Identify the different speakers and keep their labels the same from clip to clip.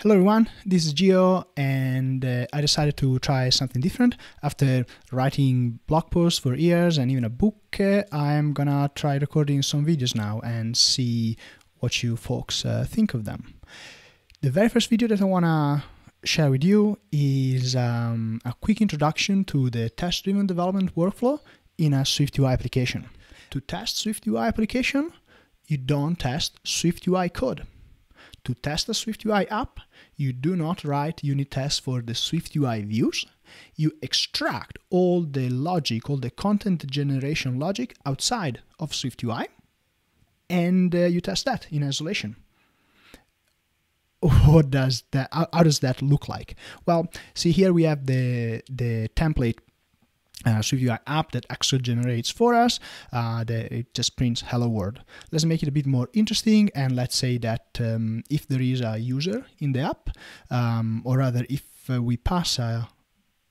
Speaker 1: Hello everyone, this is Gio and uh, I decided to try something different. After writing blog posts for years and even a book, uh, I'm gonna try recording some videos now and see what you folks uh, think of them. The very first video that I wanna share with you is um, a quick introduction to the test-driven development workflow in a SwiftUI application. To test SwiftUI application, you don't test SwiftUI code to test a SwiftUI app, you do not write unit tests for the SwiftUI views. You extract all the logic, all the content generation logic outside of SwiftUI, and uh, you test that in isolation. What does that? How, how does that look like? Well, see here we have the the template uh, SwiftUI app that Xcode generates for us. Uh, it just prints hello world. Let's make it a bit more interesting and let's say that um, if there is a user in the app, um, or rather if uh, we pass a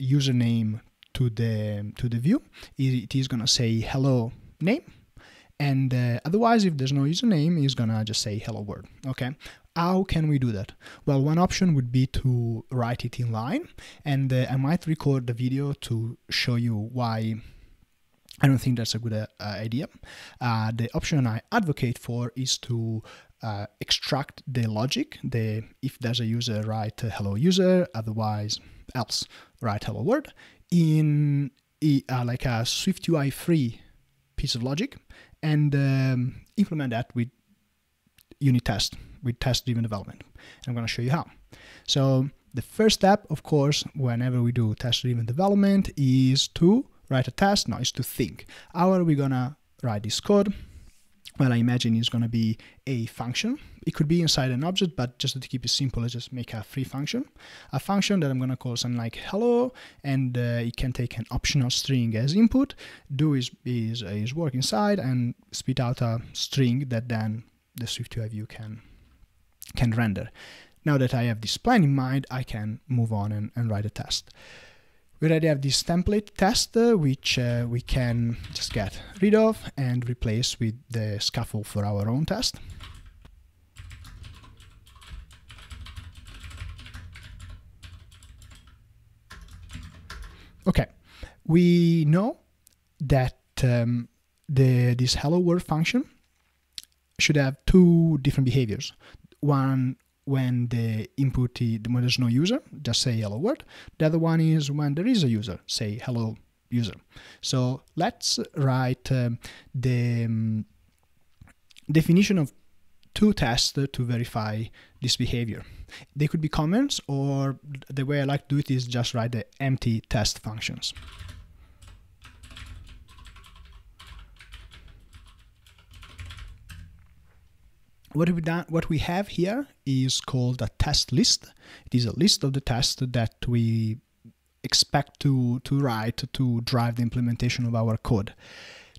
Speaker 1: username to the to the view, it is gonna say hello name. And uh, otherwise, if there's no username, it's gonna just say hello world. Okay. How can we do that? Well, one option would be to write it in line, and uh, I might record the video to show you why I don't think that's a good uh, idea. Uh, the option I advocate for is to uh, extract the logic. The if there's a user, write hello user. Otherwise, else write hello world in uh, like a SwiftUI free piece of logic, and um, implement that with unit test with test-driven development. I'm going to show you how. So the first step, of course, whenever we do test-driven development is to write a test. No, is to think. How are we going to write this code? Well, I imagine it's going to be a function. It could be inside an object, but just to keep it simple, let's just make a free function. A function that I'm going to call something like hello, and uh, it can take an optional string as input, do is, is, is work inside, and spit out a string that then the SwiftUI view can can render. Now that I have this plan in mind, I can move on and, and write a test. We already have this template test, uh, which uh, we can just get rid of and replace with the scaffold for our own test. Okay, we know that um, the this hello world function should have two different behaviors one when the input when there's no user, just say hello world. The other one is when there is a user, say hello user. So let's write um, the um, definition of two tests to verify this behavior. They could be comments or the way I like to do it is just write the empty test functions. What we done, what we have here is called a test list. It is a list of the tests that we expect to, to write to drive the implementation of our code.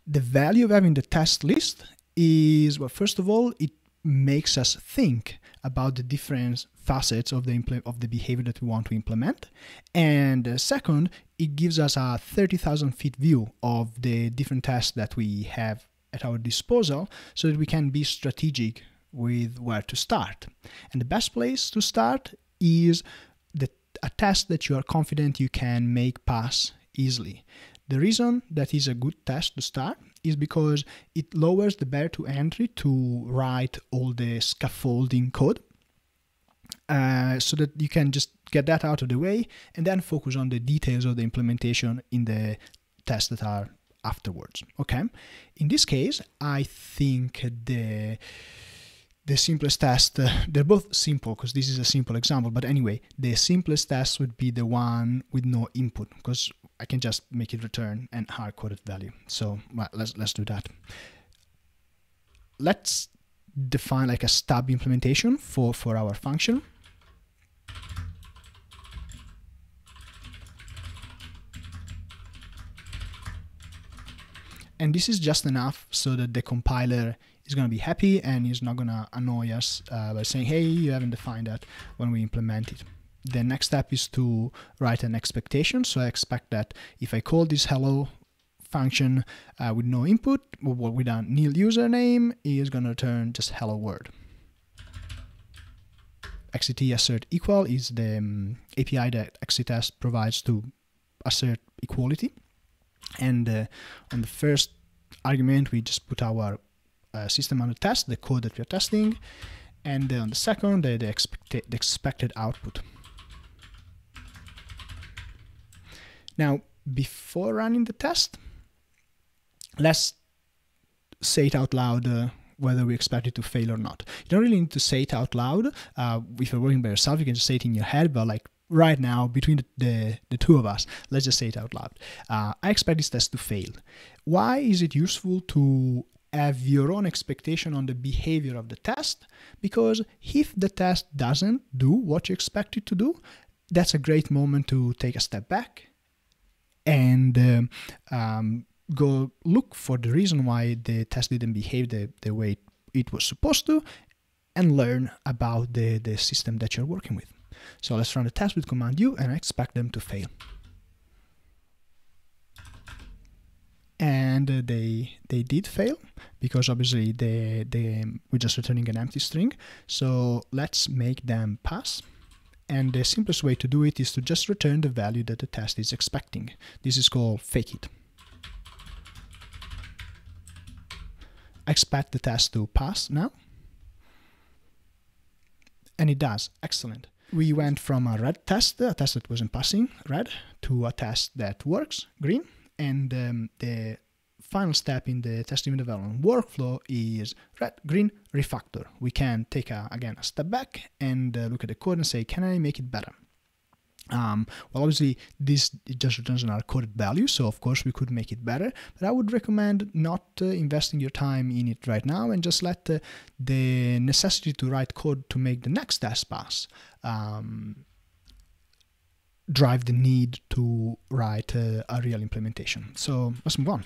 Speaker 1: The value of having the test list is, well, first of all, it makes us think about the different facets of the of the behavior that we want to implement. And uh, second, it gives us a 30,000 feet view of the different tests that we have at our disposal so that we can be strategic with where to start. And the best place to start is the, a test that you are confident you can make pass easily. The reason that is a good test to start is because it lowers the barrier to entry to write all the scaffolding code uh, so that you can just get that out of the way and then focus on the details of the implementation in the tests that are afterwards. Okay. In this case, I think the the simplest test, uh, they're both simple because this is a simple example, but anyway, the simplest test would be the one with no input because I can just make it return an hard-coded value. So let's, let's do that. Let's define like a stub implementation for, for our function. And this is just enough so that the compiler is going to be happy and is not going to annoy us uh, by saying, hey, you haven't defined that when we implement it. The next step is to write an expectation. So I expect that if I call this hello function uh, with no input, with a nil username, it is going to return just hello world. XCTAssertEqual is the um, API that XCTest provides to assert equality. And uh, on the first argument, we just put our uh, system under test, the code that we are testing, and then on the second, the, the, expected, the expected output. Now, before running the test, let's say it out loud uh, whether we expect it to fail or not. You don't really need to say it out loud. Uh, if you're working by yourself, you can just say it in your head, but like right now, between the, the, the two of us, let's just say it out loud. Uh, I expect this test to fail. Why is it useful to have your own expectation on the behavior of the test? Because if the test doesn't do what you expect it to do, that's a great moment to take a step back and um, um, go look for the reason why the test didn't behave the, the way it was supposed to and learn about the, the system that you're working with. So let's run the test with command U and I expect them to fail. And uh, they they did fail because obviously they, they we're just returning an empty string. So let's make them pass. And the simplest way to do it is to just return the value that the test is expecting. This is called fake it. Expect the test to pass now. And it does. Excellent. We went from a red test, a test that wasn't passing, red, to a test that works, green. And um, the final step in the test-driven development workflow is red, green, refactor. We can take, a, again, a step back and uh, look at the code and say, can I make it better? Um, well, obviously, this just returns an hard-coded value, so of course we could make it better. But I would recommend not uh, investing your time in it right now and just let uh, the necessity to write code to make the next test pass um, drive the need to write uh, a real implementation. So let's move on.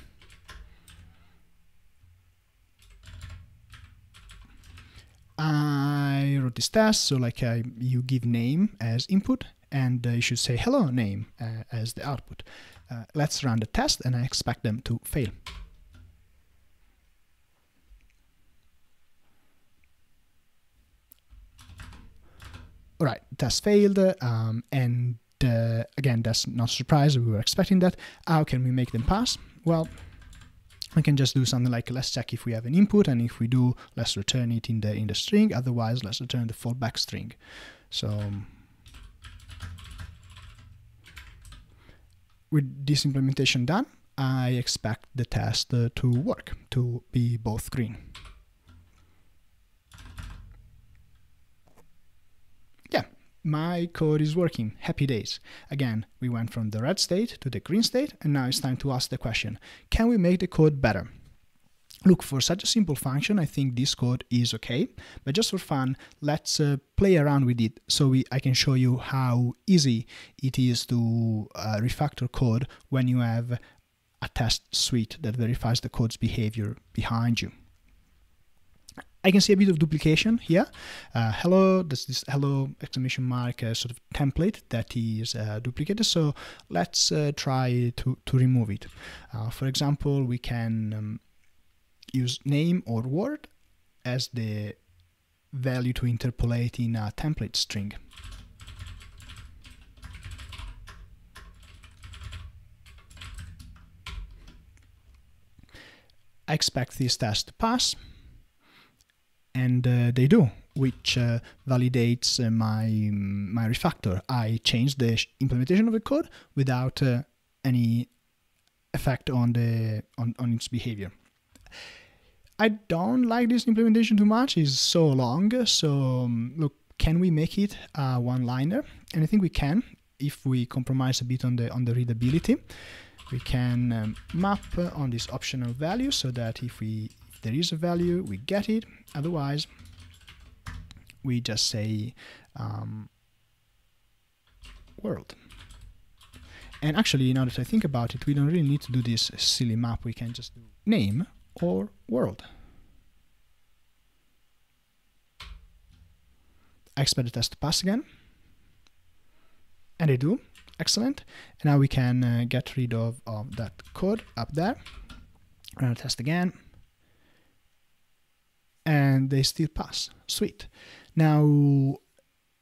Speaker 1: I wrote this test, so like I, you give name as input and uh, you should say hello name uh, as the output. Uh, let's run the test and I expect them to fail. Alright, test failed um, and uh, again that's not a surprise, we were expecting that. How can we make them pass? Well, we can just do something like let's check if we have an input and if we do let's return it in the in the string otherwise let's return the fallback string so with this implementation done, I expect the test uh, to work, to be both green. My code is working. Happy days. Again, we went from the red state to the green state, and now it's time to ask the question, can we make the code better? Look, for such a simple function, I think this code is okay, but just for fun, let's uh, play around with it so we, I can show you how easy it is to uh, refactor code when you have a test suite that verifies the code's behavior behind you. I can see a bit of duplication here. Uh, hello, this this hello exclamation mark uh, sort of template that is uh, duplicated. So let's uh, try to, to remove it. Uh, for example, we can um, use name or word as the value to interpolate in a template string. I expect this test to pass, and uh, they do, which uh, validates uh, my, my refactor. I change the implementation of the code without any effect on, the, on, on its behavior. I don't like this implementation too much. It's so long. So um, look, can we make it a one-liner? And I think we can if we compromise a bit on the on the readability. We can um, map on this optional value so that if we there is a value, we get it. Otherwise, we just say um, world. And actually, now that I think about it, we don't really need to do this silly map. We can just do name or world. I expect the test to pass again. And they do. Excellent. And now we can uh, get rid of, of that code up there. Run a test again. And they still pass. Sweet. Now,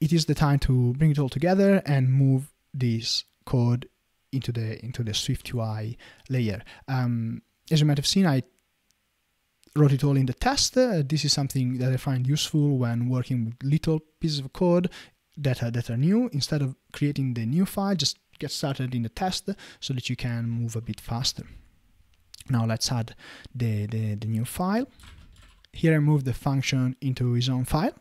Speaker 1: it is the time to bring it all together and move this code into the into the SwiftUI layer. Um, as you might have seen, I wrote it all in the test. Uh, this is something that I find useful when working with little pieces of code that are, that are new. Instead of creating the new file, just get started in the test so that you can move a bit faster. Now let's add the, the, the new file. Here I move the function into its own file.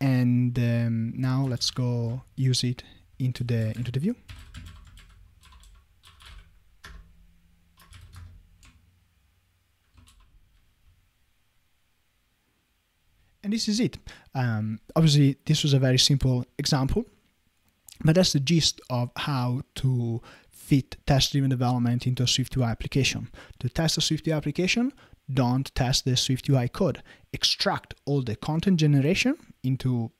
Speaker 1: And um, now let's go use it into the into the view. And this is it. Um, obviously, this was a very simple example, but that's the gist of how to fit test-driven development into a SwiftUI application. To test a SwiftUI application, don't test the SwiftUI code. Extract all the content generation into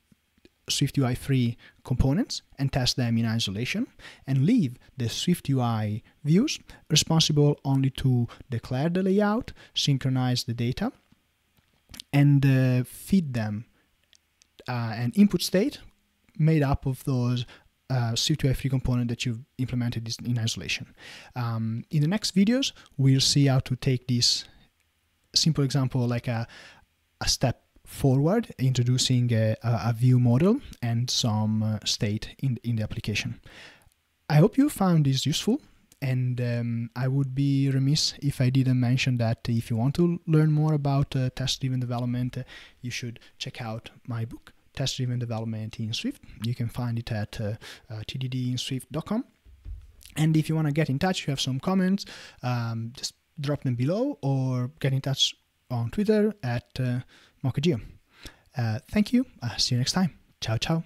Speaker 1: SwiftUI free components and test them in isolation and leave the SwiftUI views responsible only to declare the layout, synchronize the data, and uh, feed them uh, an input state made up of those uh, SwiftUI free component that you've implemented in isolation. Um, in the next videos, we'll see how to take this simple example like a, a step forward, introducing a, a view model and some uh, state in, in the application. I hope you found this useful. And um, I would be remiss if I didn't mention that if you want to learn more about uh, test driven development, uh, you should check out my book, Test Driven Development in Swift. You can find it at uh, uh, tddinswift.com. And if you want to get in touch, you have some comments, um, just drop them below or get in touch on Twitter at uh, Uh, thank you. Uh, see you next time. Ciao, ciao.